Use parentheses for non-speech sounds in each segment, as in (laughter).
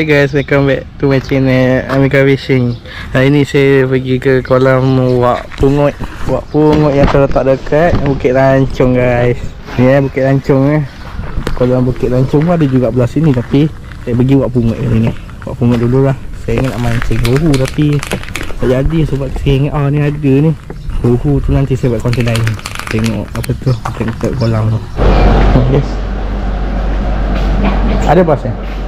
Hai guys, welcome back to my channel Amika Fishing Hari ni saya pergi ke kolam Wak Pungut. Wak Pungut yang terletak dekat Bukit Lancung guys. Ni eh Bukit Lancung eh. Kolam Bukit Lancung pun ada juga belah sini Tapi saya pergi Wak Pungut hari ni Wak Pungut dulu lah. Saya ingat nak mancing rohu tapi Tak jadi sebab saya ingat oh ni ada ni. Rohu tu nanti saya buat konten lain. Tengok apa tu Tengok kolam tu. Yes. Ada bas eh?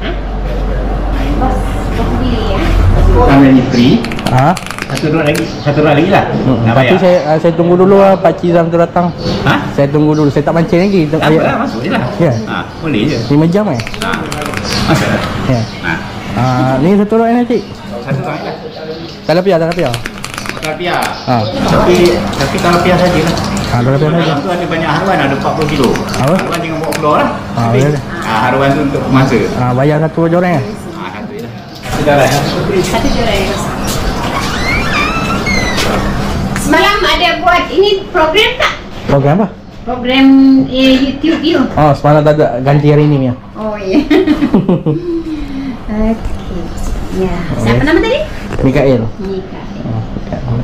Kami ni free. Ha? Satu orang lagi, satu orang lagi lah. Hmm, Nak tapi saya uh, saya tunggu dulu lah Pak Cizam tu datang. Ha? Saya tunggu dulu. Saya tak mancing lagi. Tak apa lah, masuk je lah. Ya. Ha, boleh je. 5 jam eh? Ha. Masuk lah. Ya. Ha. Ah, ni satu orang nanti. Satu orang lah. Talapia, talapia. Talapia. Ha. Tapi, tapi talapia saja lah. Ha. Dalam tu ada banyak haruan, ada 40 kilo. Apa? Haruan dengan bawa keluar lah. Ha, Tapi, boleh. ha, haruan tu untuk masa. Ah, bayar satu je orang eh? Satu Semalam ada buat ini program tak? Program apa? Program eh, YouTube you. Oh, semalam tak ada ganti hari ni punya. Oh ya. (laughs) Okey. Ya. Siapa nama tadi? Mikael. Oh,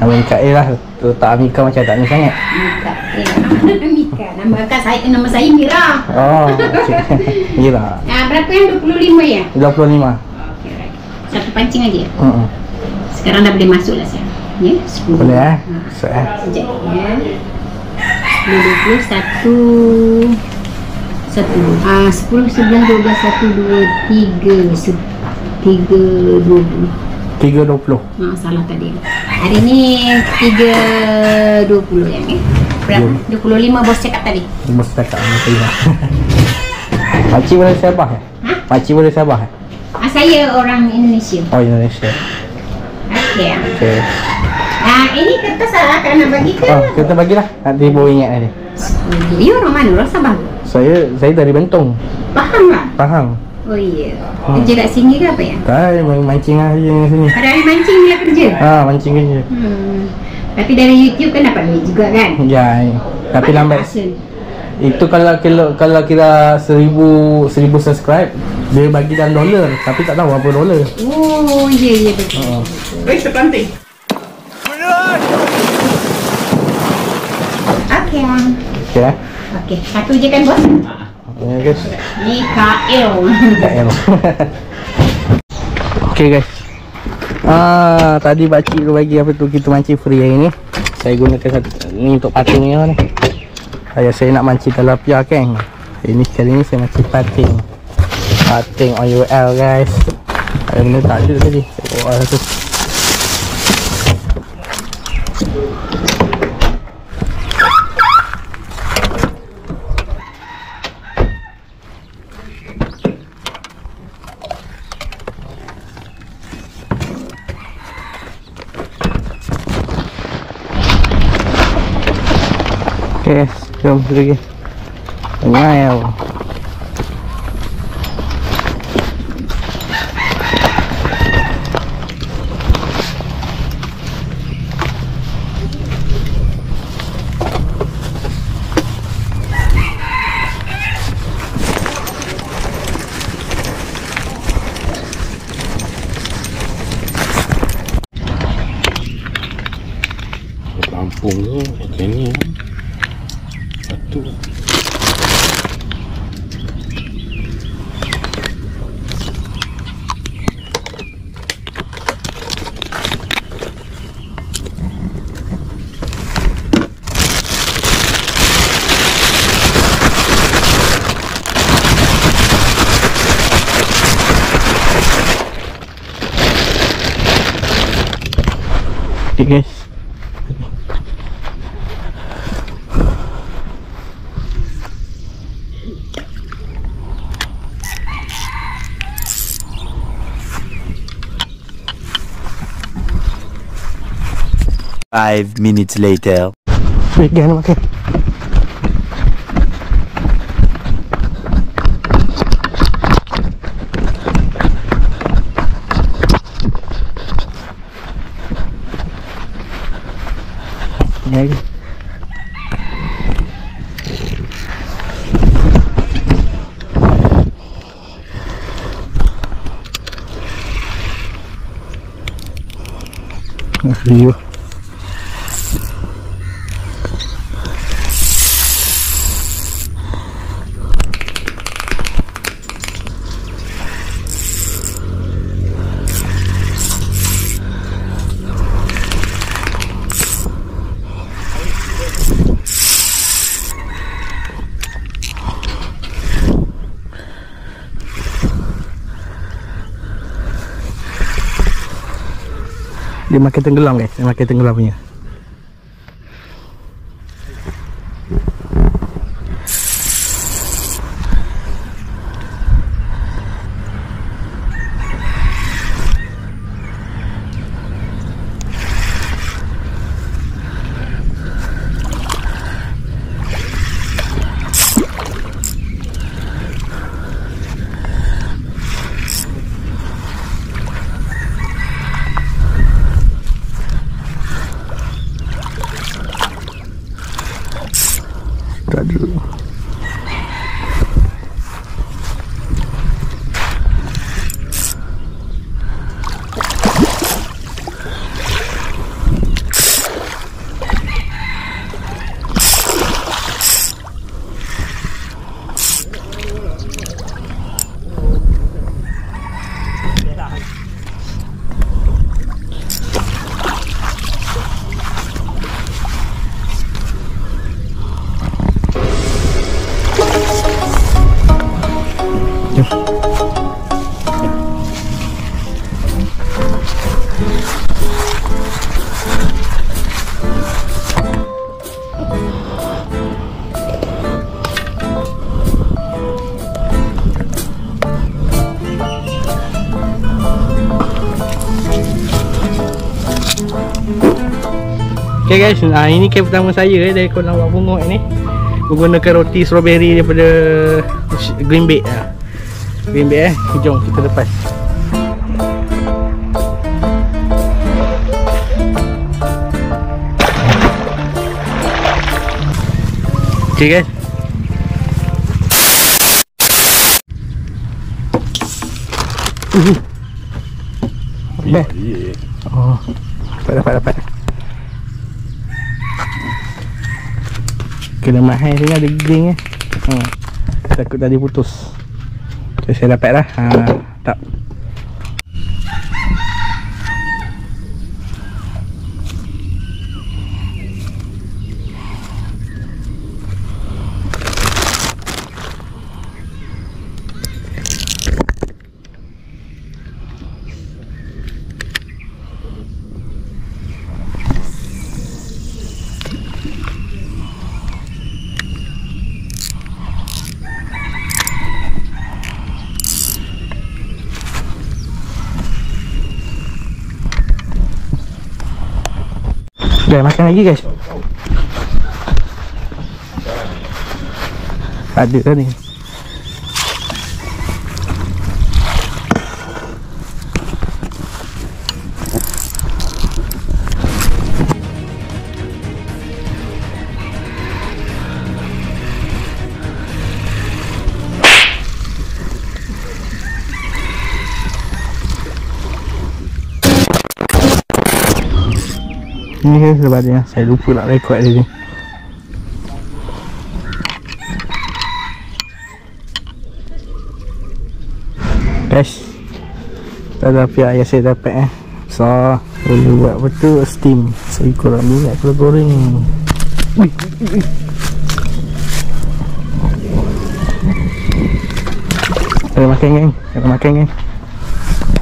nama Mikael lah. Tu tak Amika macam tak ni sangat. Nika. Ya. (laughs) Mika. Nama kan saya nama saya Mira. Oh, (laughs) Mira. Ah berapa yang 25 ya? 25. Satu pancing aja. Hmm. Sekarang dah boleh masuk lah saya. Ya, 10. Boleh eh? Ha. Eh. Sekejap ya. 10, satu satu ah sepuluh sebelas dua belas satu dua tiga se, tiga dua puluh 320. ah, salah tadi hari ni tiga dua puluh ya eh? berapa dua puluh lima bos cakap tadi Mesti cakap saya. Makcik (laughs) boleh Sabah eh? ha? Makcik boleh Sabah eh? Ah, saya orang Indonesia Oh, Indonesia. okey Okay. ah ini kertas akan nak bagi ke Oh, kita bagilah. Nanti bawa ingat nanti. you orang mana orang Sabah Saya saya dari Bentong. faham tak Faham? oh iya Hmm. kerja kat sini ke apa ya Tak, main mancing aja di sini. ada hari mancing bila kerja Ha, mancing kerja. Hmm. Tapi dari YouTube kan dapat duit juga kan? Ya, tapi lambat. hasil. Itu kalau kalau kalau kira seribu seribu subscribe dia bagi dalam dolar tapi tak tahu apa dolar. Oh, ya ya betul. Ha. Baik, terpelanting. Okey. Okey eh. Okey, satu je kan bos? Ya guys. Ni KL. Elok. (laughs) Okey guys. Ah, tadi pak cik tu bagi apa tu kita mancing free hari ni. Saya gunakan satu ni untuk pating ni ni. Saya saya nak mancing tilapia kan. Ini kali ni saya mancing pating. Pating on UL guys. Ada benda tak ada tadi. Saya bawa satu. Okey, jom pergi. Ngayau. Okey guys. Five minutes later. Wait. Ya, ya. Rio. Dia makin tenggelam guys, makin tenggelam punya. Okay guys, ah, ini camp pertama saya eh, dari Kolam Wak Bungot ni Menggunakan roti strawberry daripada Green Bay. Ah. Green Bay eh, jom kita lepas. Okay guys. Ya, dia. Oh, dapat dapat dapat. Kena mahal sini ada gering eh. Ha. Takut tadi putus. Saya dapat dah. Ha, tak. Dah makan lagi guys. Ada kan ni. Ni kan sebabnya saya lupa nak rekod dia ni. Guys. Tak ada apa yang saya dapat eh. So, boleh buat betul steam. Saya kurang minyak kalau goreng. Ui, ui. Ada makan kan? Ada makan kan?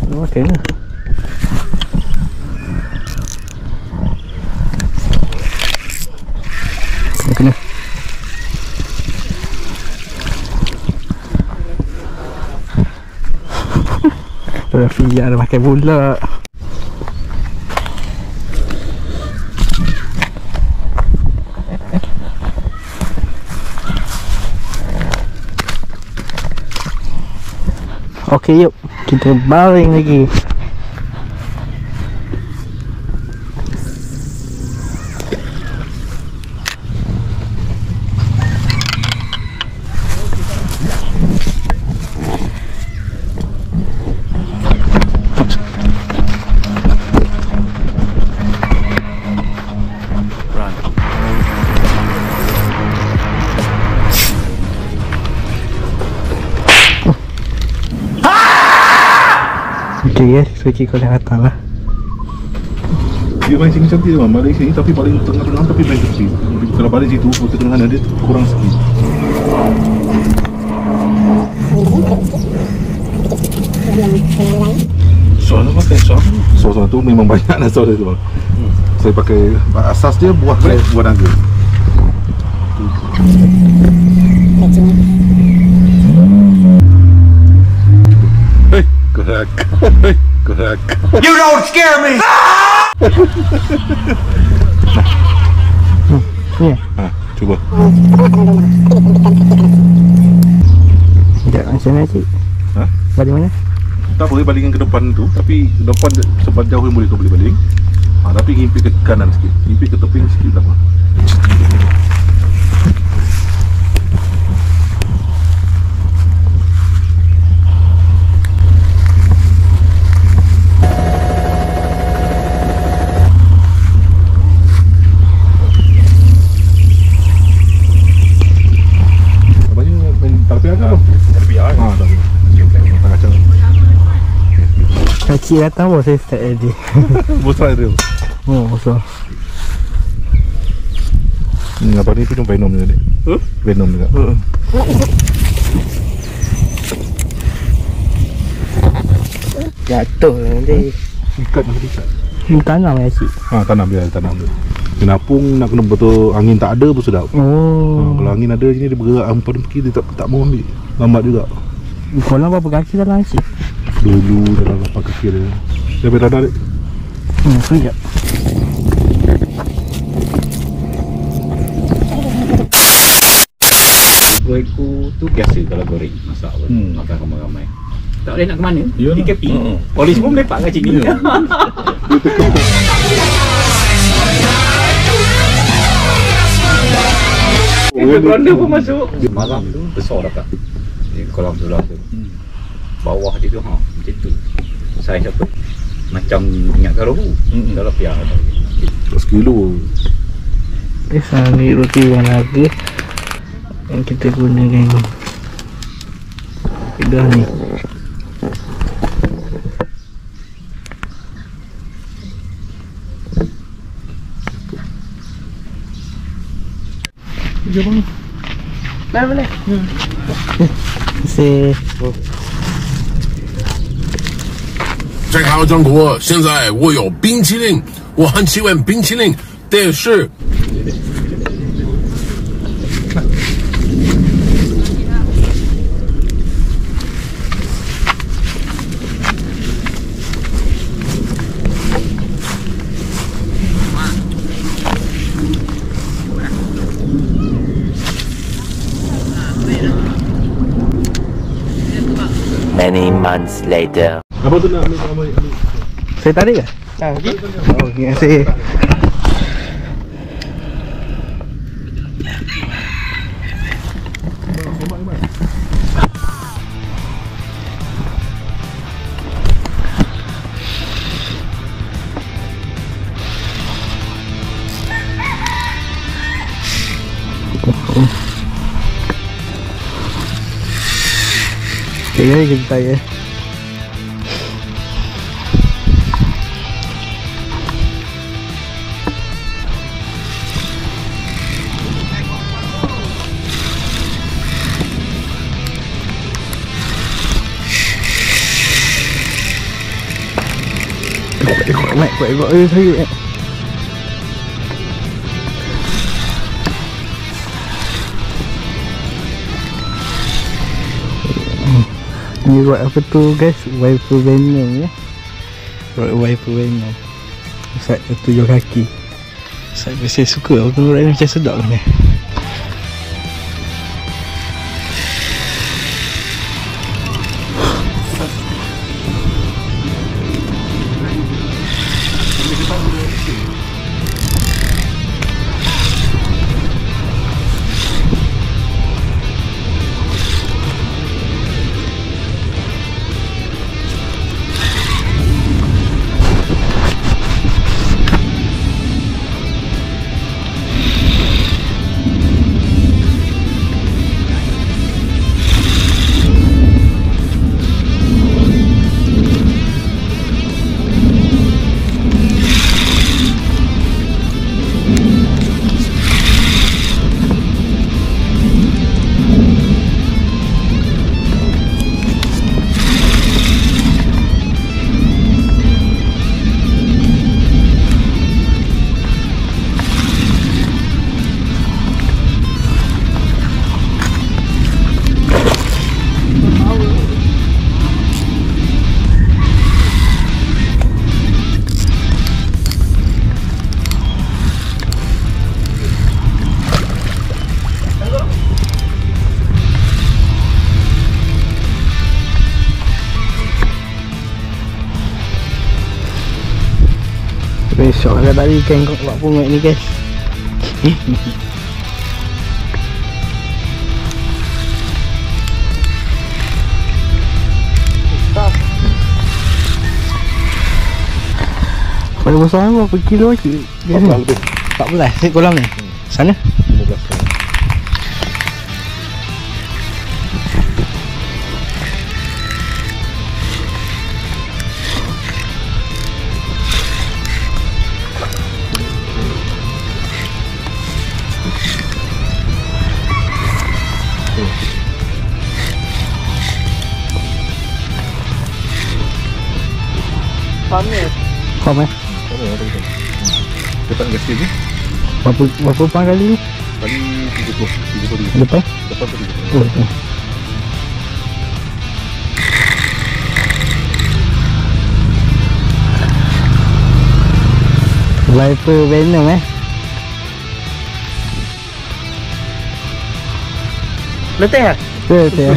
Ada makan lah. Kena kena. Rafi ada makan pula. Okey yuk kita baring lagi. Suci kau yang datang lah. Dia main sini cantik tu Balik sini tapi paling tengah-tengah tapi main tepi Kalau balik situ Pertengahan dia kurang sikit. Soal apa pakai soal? Soal tu memang banyak lah soal tu. Saya pakai Asas dia buah buah naga. Hei, gerak (laughs) Gerak (laughs) You don't scare me! Ni Ha, cuba Sekejap macam mana cik? Ha? Balik mana? Tak boleh balingkan ke depan tu Tapi ke depan sebab jauh yang boleh kau boleh baling ha, Tapi ngimpi ke kanan sikit Ngimpi ke tepi sikit tak apa Abangnya main tarbiah ke apa? Tarbiah Ha, tarbiah Tak kacau Cik datang pun saya start ready (laughs) Bosrak dia. Oh, so Hmm, abang ni? Minum Venom juga ni Hmm? Venom juga. Jatuh lah nanti Ikat nanti ikat Ni tanam ya cik? Ha, tanam dia, tanam dia. Kenapung nak kena betul angin tak ada pun sedap. Ha, Oh Kalau angin ada sini dia bergerak Hampa pergi dia tak, tak mau ambil. Lambat juga. Kolam berapa kaki dalam cik? Dulu dalam lapan kaki dia Dia ambil radar dia Hmm, sekejap Gorengku tu biasa kalau goreng masak apa Hmm. makan ramai-ramai. Tak boleh nak ke mana? Yalah. Di. Hmm. Polis pun lepak kat sini. Ronda pun masuk. Malam tu besar dapat. Di kolam sebelah tu. Bawah dia tu ha macam tu. Saiz apa? Macam minyak karohu. Hmm. Dalam piah. Sekilo Ini sari roti buah naga Yang kita gunakan Kedah ni Kerja bang Boleh boleh Terima kasih 在开张国，现在我有冰淇淋，我很喜欢冰淇淋，但是 Many months later. Apa tu nak ambil ambil, ambil. Saya tarik ke? Ah, okay. Oh, terima kasih Okay, kita tanya Kuat kuat eh saya eh. Ni buat apa tu guys? Wiper venom ya? Buat wiper venom Ustaz tujuh kaki. Ustaz saya suka. Tengok ni macam sedap ni tadi ikan kau buat pungut ni guys. Pada besar ni berapa kilo cik? Ni? 14 lebih 14 kolam ni? Sana? 15 Faham eh? Depan gasil ni Berapa, berapa pang kali ni? Kali 30 30 Depan? Depan tu 30 Oh, okay. Viper Venom eh? Letih lah (laughs) Betul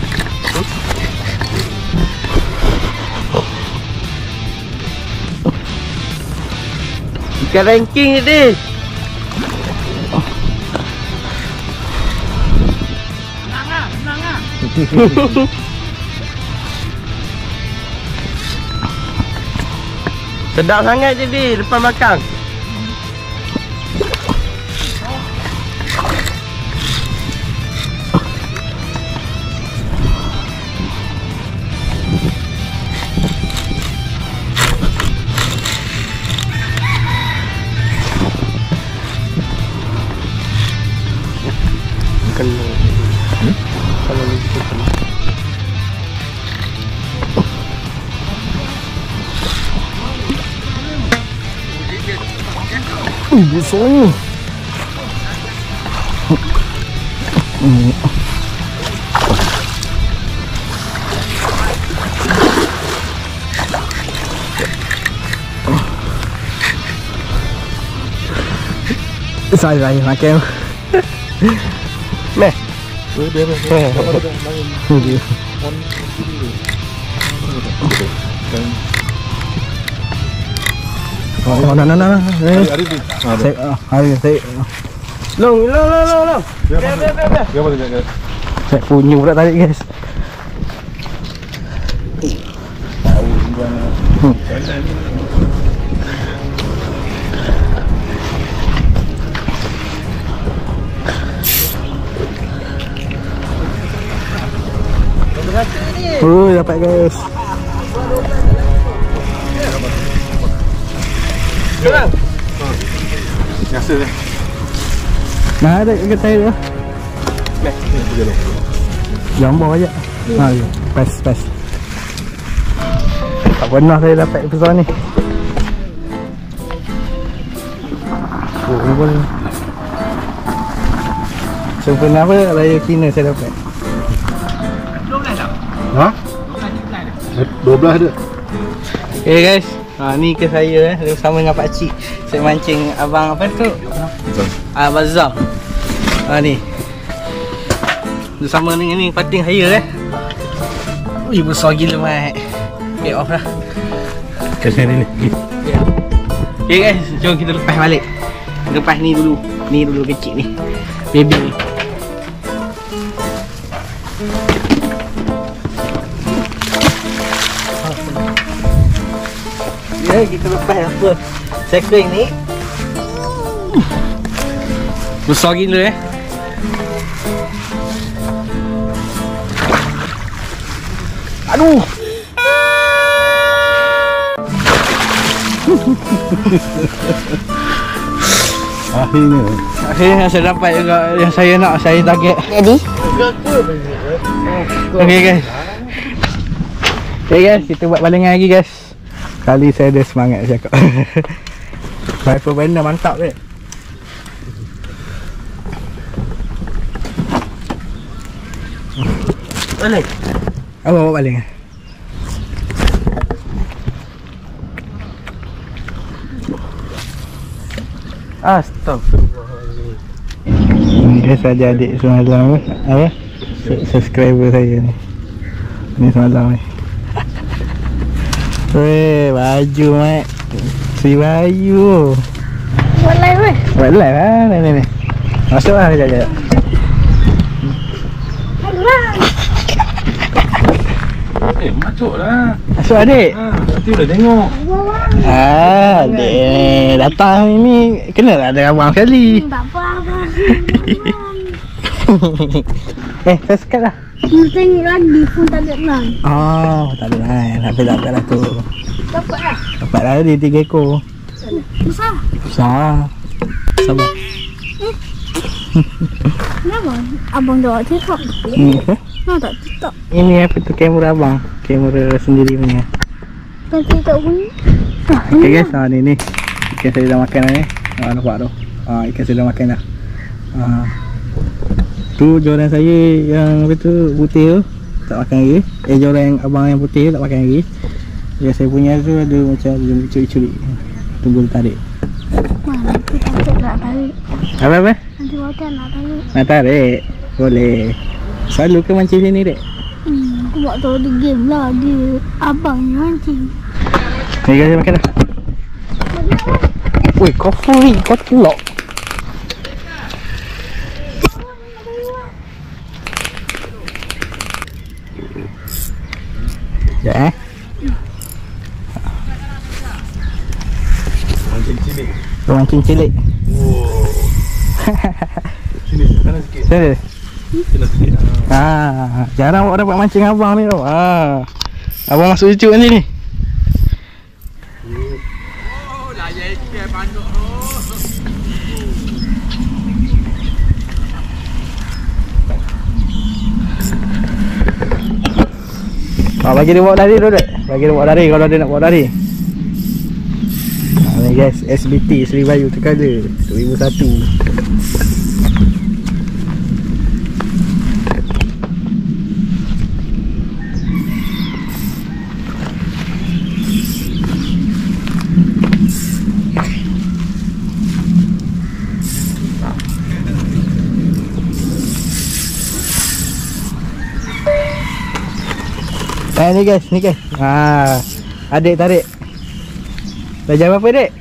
Ikan ranking ni Sedap sangat jadi depan belakang Ui, besarnya Saya saya makan. Meh Dia. Oh, oh, no, no, no, no. Eh, Hari ni Ha saya, ah, hari saya, Long long long long long Biar biar biar biar Dia apa dia saya punya pula tarik guys. Oh, dapat guys. Biasa ni Nah, ada kat saya tu. Gambar aja. Ha, ya. pas pas. Tak pernah saya dapat besar ni. Oh, ni pun. Sempurna apa raya Cina saya dapat. Ha? 12 dia Okay guys. Ha, ni ke saya eh bersama dengan pak cik. Saya mancing abang apa tu? Ah Bazam. Ha ni. Bersama dengan ni pating saya eh. Ui besar gila mat. Okay off lah. Kasih ni Ya. Okay guys, jom kita lepas balik. Lepas ni dulu. Ni dulu kecil ni. Baby ni. Ya, kita lepas apa? Sekring ni. Besar gila eh. Aduh. (laughs) Akhirnya Akhirnya saya dapat juga yang saya nak, saya target. Jadi Okay guys. Okay guys, kita buat balingan lagi guys. Kali saya ada semangat saya (laughs) cakap. Rifle banner mantap dek. Balik. Apa bawa balik? Astagfirullahaladzim. Ni dia saja adik semalam apa? Apa? Su- Subscriber saya ni. Ni semalam ni. (laughs) Weh, baju mat. Si Bayu. Buat live weh. Buat live lah ni ni ni. Masuk lah kejap kejap. Eh, masuk lah. Masuk adik. Ha, nanti dah tengok. Ah, adik ni datang ni kena lah ada abang sekali. Tak apa abang. (laughs) eh, subscribe lah. Nak tengok lagi pun tak ada line. Oh, tak ada lain. Tapi tak ada aku. Dapat lah. Dapat lah dia tiga ekor. Besar. Besar. Sabar. Kenapa? Abang jawab TikTok. Ni, eh? Tak TikTok? ini apa tu kamera abang. Kamera sendiri punya. Tak TikTok pun. Okay guys, ha, ni ni. Ikan saya dah makan dah ni. Ha, nampak tu. Ha, ikan saya dah makan dah. Ha. Tu joran saya yang apa tu putih tu tak makan lagi. Eh joran yang abang yang putih tu tak makan lagi. Yang saya punya tu ada macam dia curi-curi. Tunggu tarik. Mana aku takut nak tarik. Apa apa? Nanti makan nak tarik. Nak tarik? Boleh. Selalu ke mancing sini dek? Hmm, aku buat tahu dia game lah. Dia abang yang mancing. Ni guys makan dah. Weh, kau free, kau telok. Ya eh. Mancing cilik. Mancing cilik. (laughs) Sini, kanan sikit. Sini. Kena sikit. Ha. Ah, jarang awak dapat mancing abang ni tau. Ah. Abang masuk cucuk nanti ni. Ah, bagi dia bawa lari dulu dek. Bagi dia bawa lari kalau dia nak bawa lari. Guys, SBT Seri Bayu Tekala 2001. Eh ni guys, ni guys. Ha. Adik tarik. Darjah berapa dek?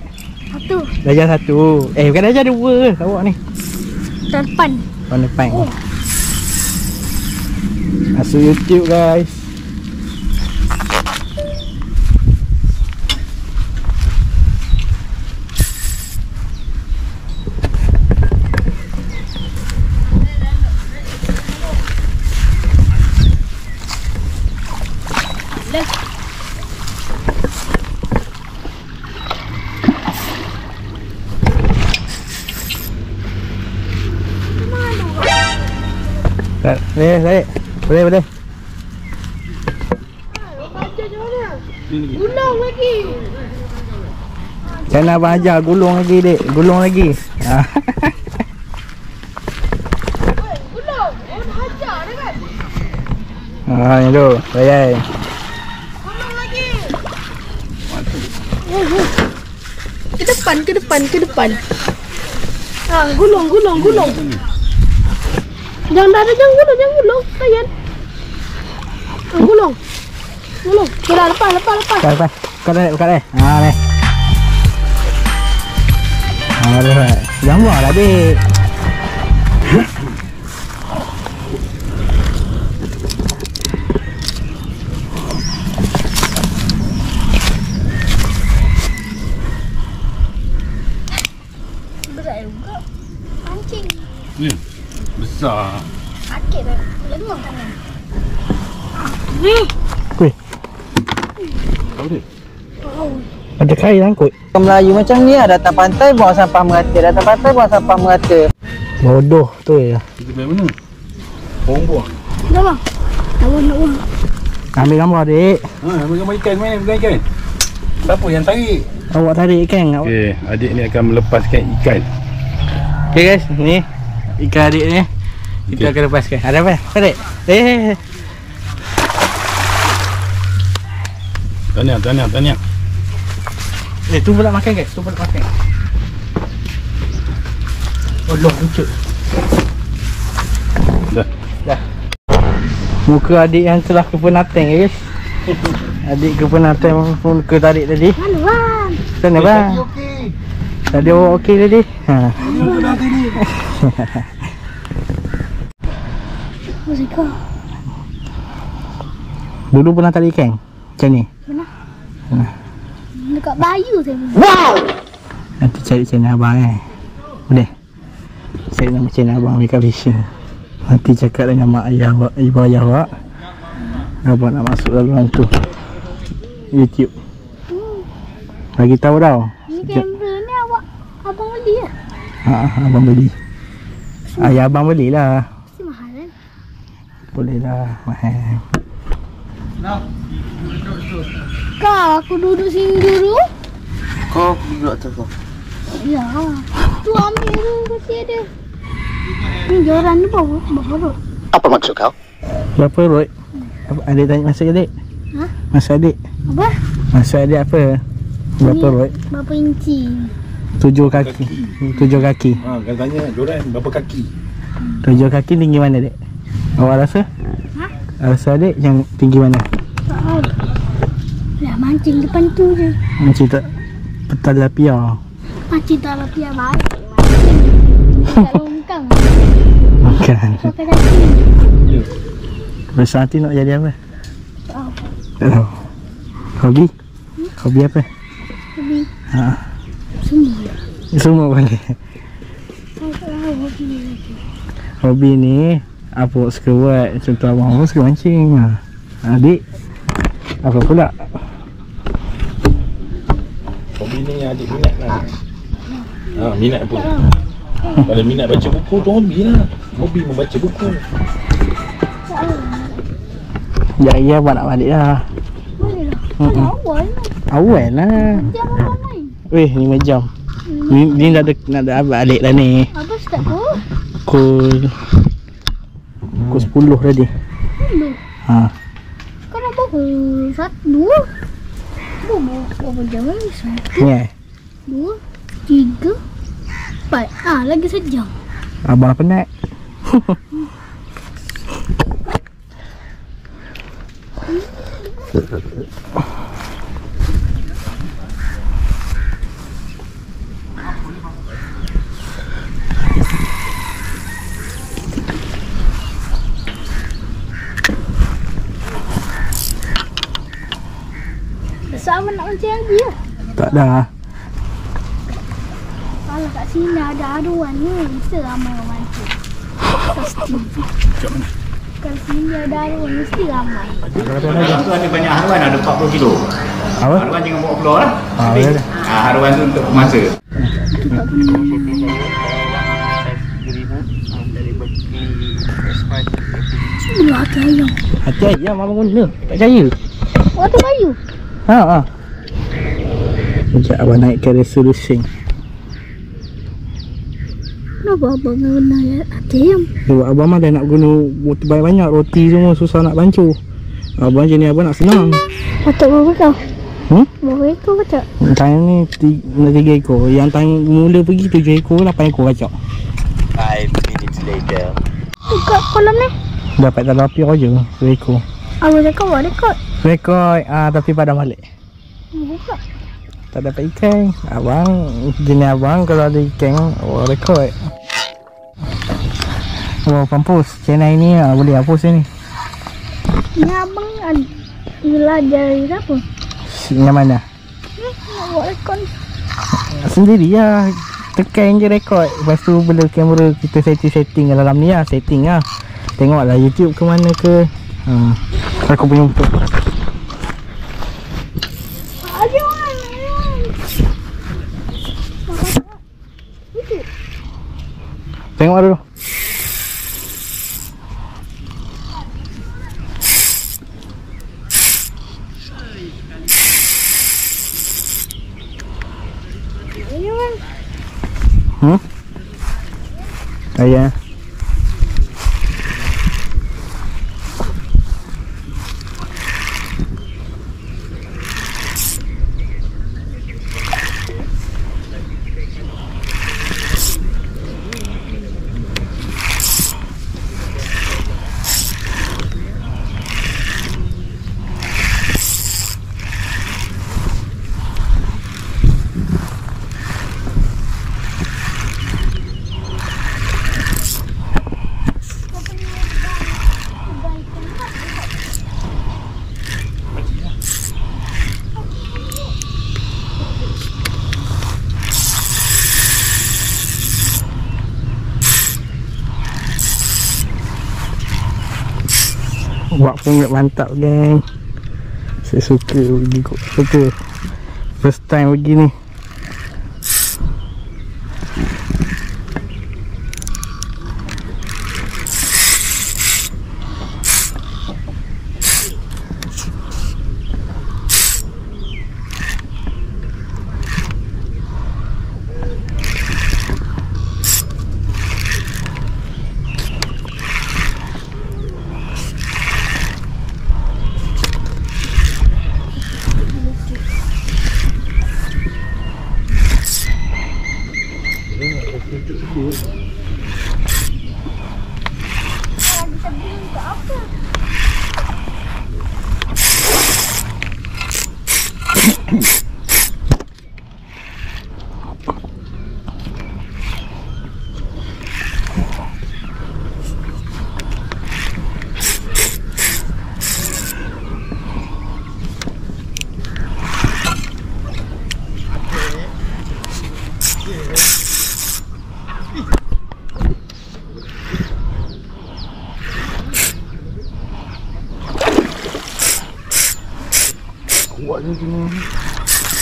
Satu. Darjah satu. Eh bukan darjah dua awak ni. Depan. Tahun depan. Oh. Masuk YouTube guys. Boleh, tarik. Boleh, boleh. Gulung lagi. Kan abang ajar gulung lagi dek. Gulung lagi. Ha. Gulung. Oh, dah hajar dah kan? Ha, ni tu. Bayai. Gulung lagi. Ke depan, ke depan, ke depan. Ha, gulung, gulung, gulung. Jangan dah ada, jangan gulung, jangan gulung. Sayang. Ha, gulung. Gulung. Dah, lepas, lepas, lepas. Lepas, lepas. Buka tarik, buka tarik. Ha, ni. Ha, dah. Jangan buang lah dek. Berat juga. Pancing. Ni. Besar. Tangan. Ni. Kuih. Tahu dia? Ada kain angkut. Melayu macam ni lah datang pantai buang sampah merata datang pantai buang sampah merata Bodoh tu ya. Kita main mana? Orang buah. Dah bang. Tak boleh nak buang. Ambil gambar dek. Ha, ambil gambar ikan main bukan ikan. Siapa yang tarik? Awak tarik ikan awak. Okey, adik ni akan melepaskan ikan. Okay guys, ni ikan adik ni kita Okey. akan lepaskan. Ada apa? Tarik. Eh, Eh, eh. Tahniah, tahniah, tahniah. eh tu pula makan guys, tu pula makan. Oh, loh, lucu. Dah. Dah. Muka adik yang telah kepenatan guys. (laughs) adik kepenatan pun ke tarik tadi. Mana bang? Sana bang. Tadi awak okey tadi. Ha. (laughs) Musika. Dulu pernah tarik ikan? Macam ni? Dekat Bayu saya pun. Nanti cari channel abang eh Boleh Cari nama channel abang Mika Fishing Nanti cakap dengan mak ayah awak Ibu ayah awak Abang nak masuk dalam tu YouTube Bagi tahu tau Ni kamera ni awak abang beli ya? ha, Abang beli Ayah abang belilah? Boleh lah Mahal Kau aku duduk sini dulu. Kau duduk atas kau. Ya. Tu ambil tu kasi ada. Ni joran ni berapa? Berapa tu? Apa maksud kau? Berapa rot? Apa- Adik tanya masa adik Ha? Masa adik Apa? Masa adik apa? Berapa rot? Berapa inci? Tujuh kaki Tujuh kaki Ha, kan tanya Joran berapa kaki? Tujuh kaki tinggi mana dek? Awak rasa? Ha? Rasa dek yang tinggi mana? Tak tahu. Lah mancing depan tu je. Macam tak Petal lapia Mancing tak lebih baik. (laughs) Mancing. Kat longkang. Bukan Pakai daki. Besar nanti nak jadi apa? Tak tahu Hobi? Hobi apa? Lebih Ha, semua. semua boleh tak hobi lagi. Hobi ni Apa suka buat Contoh abang abang suka mancing ha. Adik Apa pula? Hobi ni yang adik minat lah. Ha, minat apa? Kalau minat baca buku tu hobi lah. Hobi membaca buku. Ya iya abang nak balik lah Boleh lah. Awal lah. Awal lah Jangan abang main. Weh 5 jam Ni, ni dah ada, nak ada balik lah ni Apa start tu? Pukul Pukul 10 tadi Dulu. Ha Kau nak berapa? Satu, dua? Berapa? Jam lagi? Satu, eh dua, tiga, empat. Ah, lagi sejam. Abang (laughs) penat Sama nak mancing lagi lah. Tak dah Kalau kat sini ada aduan ni, mesti ramai orang mancing. Pasti. Kat sini ada aduan, mesti ramai. Tu ada banyak haruan ada 40 kilo. Apa? Haruan jangan bawa keluar lah. Ha. Ha, haruan tu untuk pemasa. Dua hati ayam. Hati ayam abang guna Tak percaya Waktu bayu. Ha ha Sekejap abang naikkan resolution Kenapa abang guna ayam? Sebab abang mah dah nak guna roti banyak-banyak Roti semua susah nak pancur Abang je ni abang nak senang Patut berapa kau? Hmm? Berapa ekor kacak? Tang ni ti- nak tiga ekor Yang tang mula pergi tujuh ekor lapan ekor kacak Five minutes later. Dekat kolam ni. Dapat dalam api je Dua ekor Abang cakap buat rekod. Rekod ah, tapi padam balik Buka. Tak dapat ikan Abang Jenis abang kalau ada ikan Oh rekod Oh pampus Channel ni ah, boleh hapus ni Ni abang belajar apa? Yang mana? Ni nak buat rekod. Sendiri lah Tekan je rekod Lepas tu bila kamera kita setting-setting dalam ni lah Setting lah Tengoklah YouTube ke mana ke ha. Aku punya untuk Tengok ada tu Hmm? Ayan. Pungut mantap geng. Saya suka pergi kot Suka First time pergi ni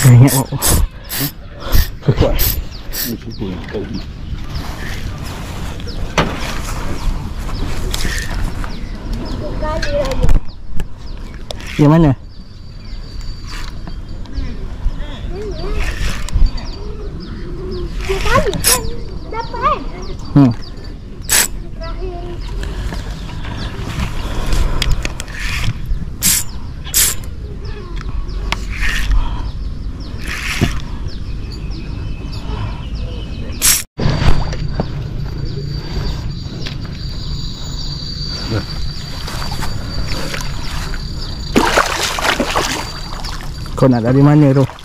Banyak buat Yang mana? Tiga Kau nak dari mana tu?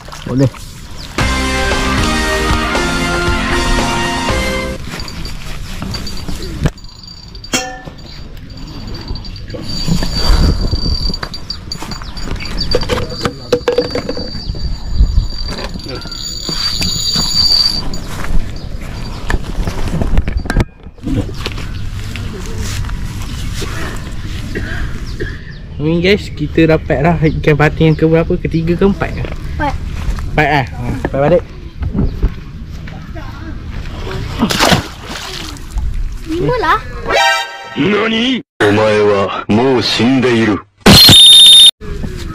kita dapat lah ikan patin yang keberapa? Ketiga ke empat? Empat. Empat lah. Ha. Empat balik. Mula. Nani? Omae wa mou shindeiru.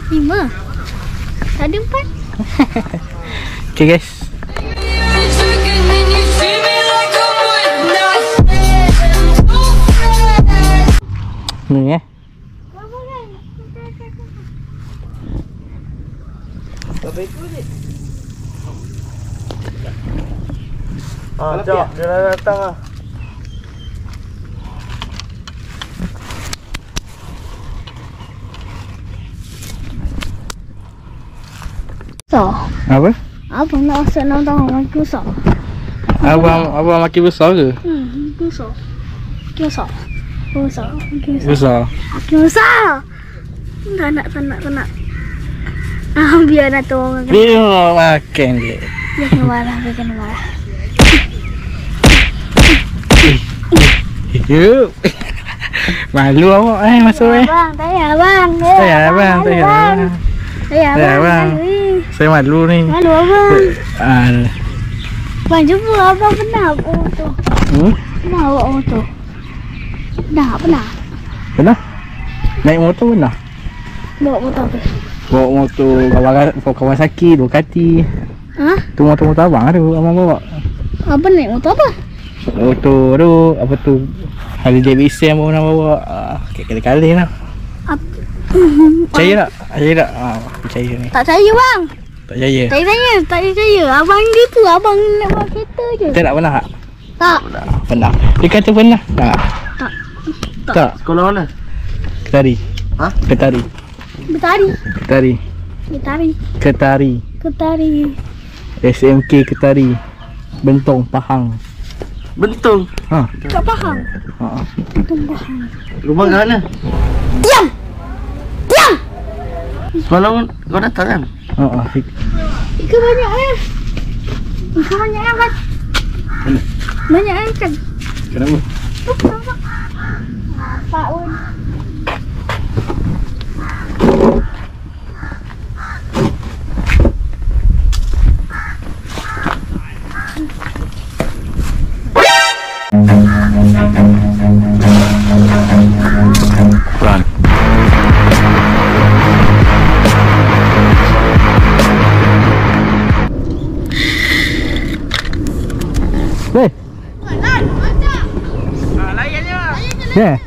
Lima. Ada empat. (laughs) okay guys. Ini eh. Ah, jap. Dia dah datang ah. So, Apa? apa nak masuk nak tahu makin besar? Abang abang makin besar ke? Hmm, makin besar. Makin besar. Makin besar. Makin besar. Besar. Makin besar. Tak nak, tak nak, tak nak. Ah, biar nak tahu orang. Dia mau makan dia. Dia kena marah, dia kena marah. Yuk. Malu awak eh masuk eh. Abang, tak payah abang. Payah abang, tak payah abang. Payah abang. Saya malu ni. Malu abang. Ah. Abang jumpa abang pernah bawa motor. Hmm? Pernah bawa motor. Dah, pernah. Pernah? Naik motor pernah? Bawa motor apa? Bawa motor Kawasaki, Kawasaki Ducati. Ha? Tu motor-motor abang tu abang bawa. Apa naik motor apa? Motor tu apa tu Harley Davidson abang pernah bawa. Ah, kali-kali lah. Apa? (laughs) Percaya tak? (laughs) Percaya tak? Ah, percaya ni. Tak percaya bang. Tak percaya. Tak tanya, tak percaya. Abang dia tu, abang nak bawa kereta je. Kita tak pernah tak? Tak. Pernah. Dia kata pernah. Tak. Tak. Tak. Sekolah mana? Ketari. Ha? Ketari. Betari. Ketari. Betari. Ketari. Ketari. SMK Ketari. Bentong Pahang. Bentung. Ha. Tak faham. Ha. Tak faham. Rumah kat mana? Diam! Diam! Semalam kau datang kan? Ha. ha. Ikan banyak eh. Ikan banyak eh kan? Banyak eh kan? Kenapa? Pak pun. Pelan. Hei. Yeah.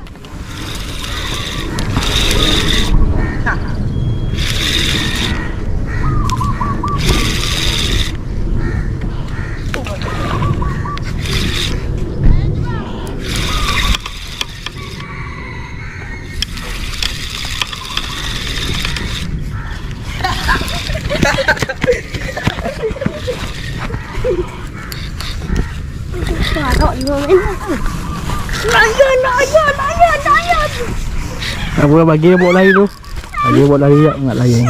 Yang bagi dia bawa lari tu? Bagi dia bawa lari tak? Nak lari ni.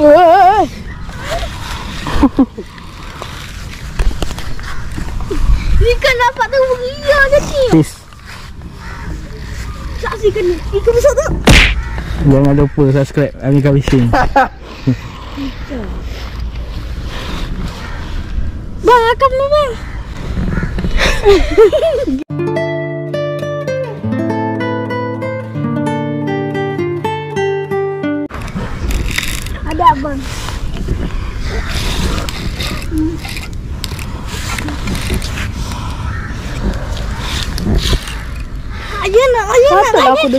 Oi. Ikan dapat tu beria. Saksikan ni. Ikan besar tu. Jangan lupa subscribe Amika Fishing. (laughs) (laughs) Bang, akan ni bang. (laughs)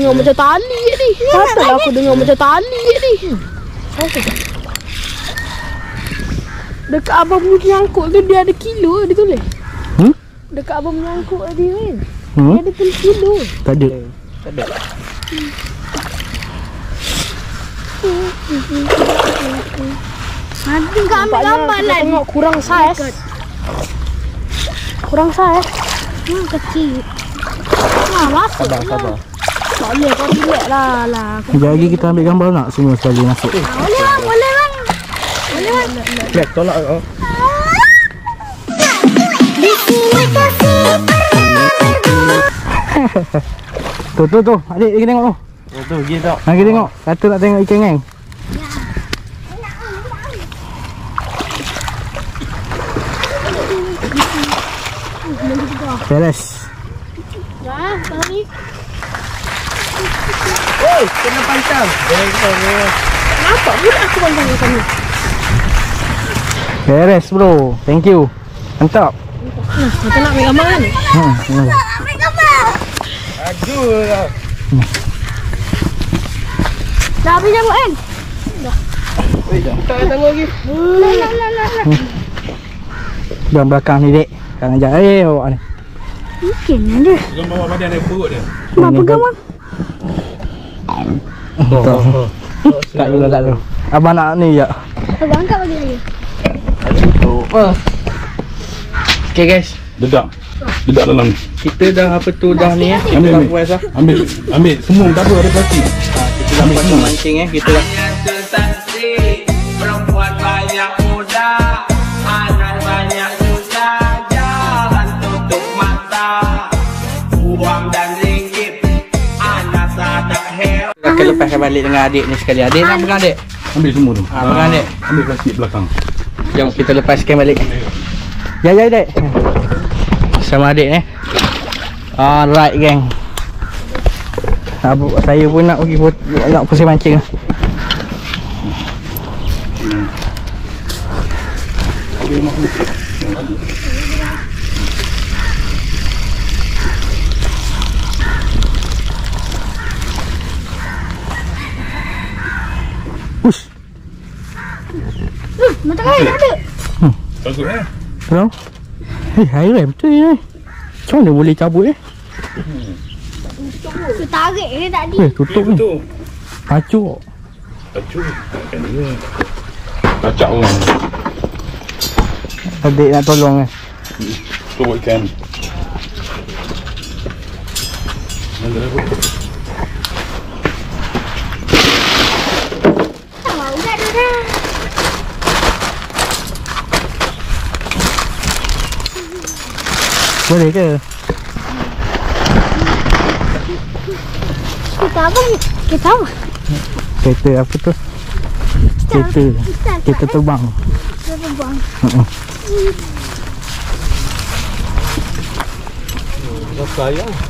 dengar macam tali ni. Patutlah aku dengar macam tali ni. Dekat abang punya nyangkut tu dia ada kilo dia tulis. Hmm? Dekat abang punya nyangkut dia kan. Hmm? Dia ada tulis kilo. Tak ada. Nanti kau ambil gambar kita lah. tengok kurang saiz. Kurang saiz. Hmm, kecil. Nah, masuk Sabar, sabar. Tak boleh kau relax lah lah. Sekejap lagi kita ambil gambar nak semua sekali masuk. Boleh bang, boleh bang. Boleh bang. Back tolak kau. Di sini kasih pernah berdua. Tu tu tu. Adik pergi tengok tu. Oh tu, pergi tak? Nak pergi tengok. Kata nak tengok ikan ngeng. Beres. Dah, sorry. Oi, kena pantang. Nampak budak aku pandang macam ni. Beres bro. Thank you. Mantap. Kita nak ambil gambar kan? Hmm. hmm. Ambil gambar. Dah habis jambut kan? Tak payah tengok lagi. Lah, lah, lah, lah, lah. Belakang ni dek. Kan ajar eh awak ni. Mungkin ada. Jangan bawa badan dia perut dia. Bang, pegang bang. Tak. Tak dulu tak dulu. Abang nak ni ya. Abang angkat bagi lagi. Okay guys. Dedak. Dedak dalam. Kita dah apa tu dah ni eh. Ambil, ambil. puas dah. Ambil, ambil semua tak apa ada plastik. Kita dah pasang mancing eh. Kita dah. Perempuan banyak muda lepaskan balik dengan adik ni sekali. Adik nak pegang adik? Ambil semua tu. Ah, pegang adik. Ambil plastik belakang. Jom kita lepaskan balik. Ya ya dek. Sama adik eh. Alright geng. Abu, saya pun nak pergi nak pusing mancing lah. Mata kaya tak ada. Bagus eh. Kenapa? Eh, air eh, betul ni. Macam mana boleh cabut eh? Dia tarik dia tadi. Eh, tutup ni. Pacuk. Acu. Kan dia. Kacak orang. Adik nak tolong eh. Tu buat ikan. Tahu tak ada dah. Boleh ke? Kita apa? Kita apa? Kereta apa tu? Kereta. Kereta terbang. Kita buang.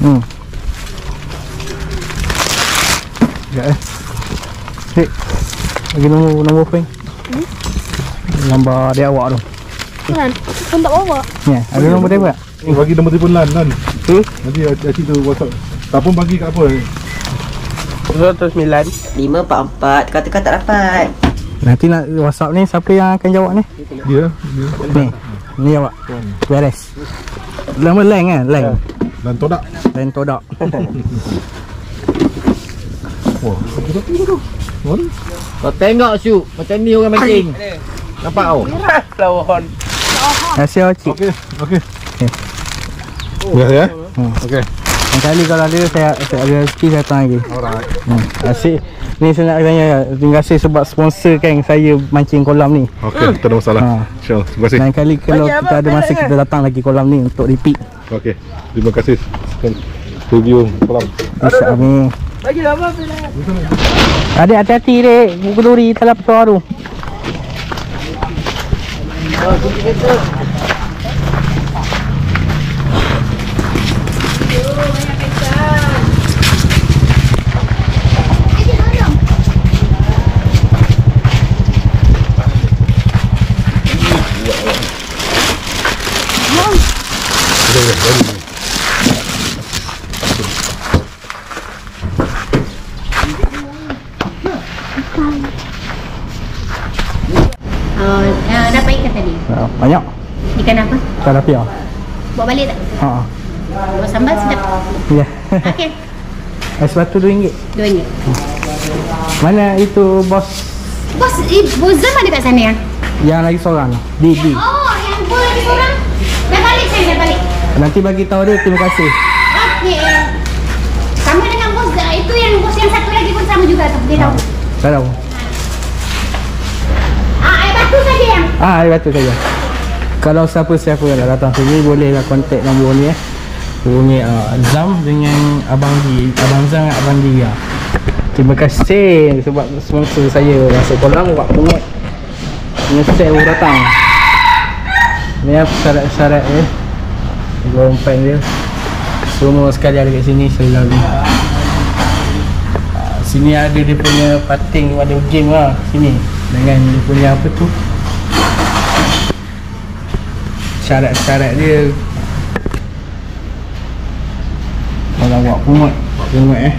Hmm. Ya eh. Hei. Bagi nombor nombor peng. Nombor dia awak tu. Kan? Pun tak bawa. Ni, ada nombor dia tak? Eh, bagi nombor telefon Lan Lan. Tu? Nanti Acik tu WhatsApp. Tak pun bagi kat apa. 209. 544 kata-kata tak dapat. Nanti nak WhatsApp ni siapa yang akan jawab ni? Dia. dia. Ni. Ni jawab. Beres. Nama Leng kan? Leng. Lan todak. Leng todak. (laughs) Wah, tu. Kau tengok Syuk Macam ni orang mancing Nampak tau Terima kasih Cik. Okey, okey. Okey. Ya ya. Hmm. Okey. Lain kali kalau ada saya, saya ada rezeki saya datang lagi. Alright. Hmm. Asyik. Ni saya nak tanya terima kasih sebab sponsor kan saya mancing kolam ni. Okey, tak ada masalah. Ha. Insya-Allah. Terima kasih. Lain kali kalau kita ada masa kita datang lagi kolam ni untuk repeat. Okey. Terima kasih. Review kolam. Insya-Allah. Bagi apa bila? Adik hati-hati dek. Buku duri telah tu. Oh, uh, dapat ikan tadi. Ha, banyak. Ikan apa? Tilapia. Bawa balik tak? Ha. Bawa sambal sedap. Ya. Okey. (laughs) Ais batu RM2. RM2. Mana itu bos Bos, eh, Bozam ada kat sana ya? yang lagi seorang? Didi. Oh, yang gua lagi seorang. Dah balik saya, dah balik. Nanti bagi tahu dia terima kasih. Okey. Sama dengan bos, ah, itu yang bos yang satu lagi pun sama juga tu. Dia tahu. Tak tahu. Ah, air batu saja yang. Ah, air batu saja. Kalau siapa-siapa yang nak datang sini bolehlah kontak nombor ni eh. Hubungi uh, Zam dengan Abang Di, Abang Zam dengan Abang Dia. Terima kasih sebab sponsor saya masuk kolam buat pungut. Menyesal baru datang. Ni apa syarat-syarat dia. Umpan dia. Semua sekali ada kat sini saya lalu. Ah, Sini ada dia punya pating ada game lah. Sini. Dengan dia punya apa tu? Syarat-syarat dia. Kalau buat pungut buat pungut eh.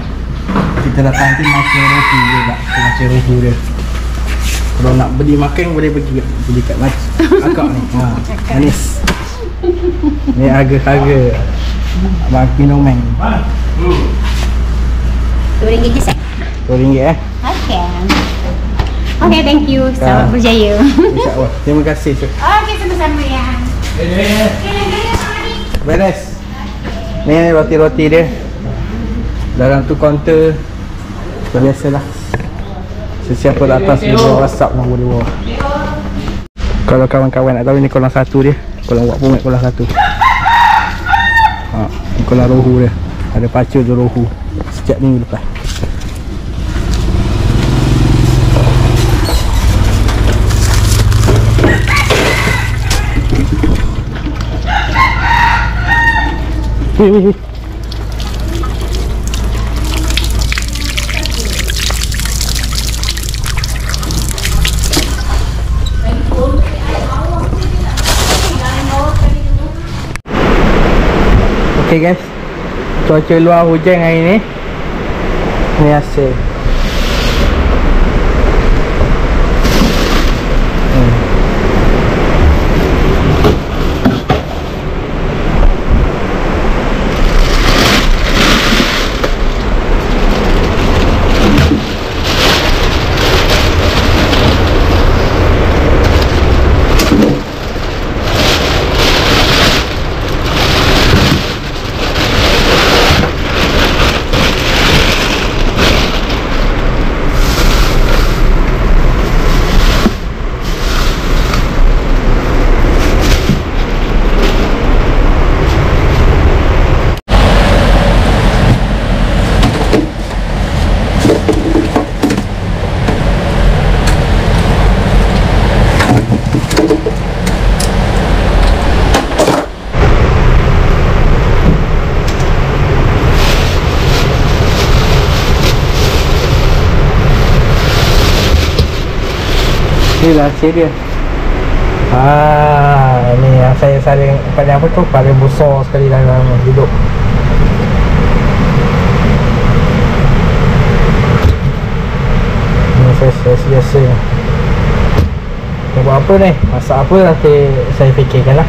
Kita datang tu macam roti dia tak macam roti dia. Kalau nak beli makan boleh pergi beli kat mac akak ni. Ha, manis ni harga-harga abang Pinoman RM2 je set. RM2 eh Okey. Okey, thank you. Selamat berjaya. insyaAllah terima kasih Syuk. Okey, sama-sama ya. Beres. Ni roti-roti dia. Dalam tu kaunter biasalah. Sesiapa datang sini bawa WhatsApp pun boleh bawa. Kalau kawan-kawan nak tahu ni kolam satu dia. Kolam buat pungut kolam satu. Ha, kolam rohu dia. Ada pacu tu rohu. Sejak minggu lepas. Weh, weh, weh. Okay guys. Cuaca luar hujan hari ni. Ni hasil Hmm. Ni lah hasil dia Ah, ni yang saya saling paling apa tu paling besar sekali dalam hidup. Ni saya saya biasa. Nak buat apa ni? Masak apa nanti saya fikirkan lah.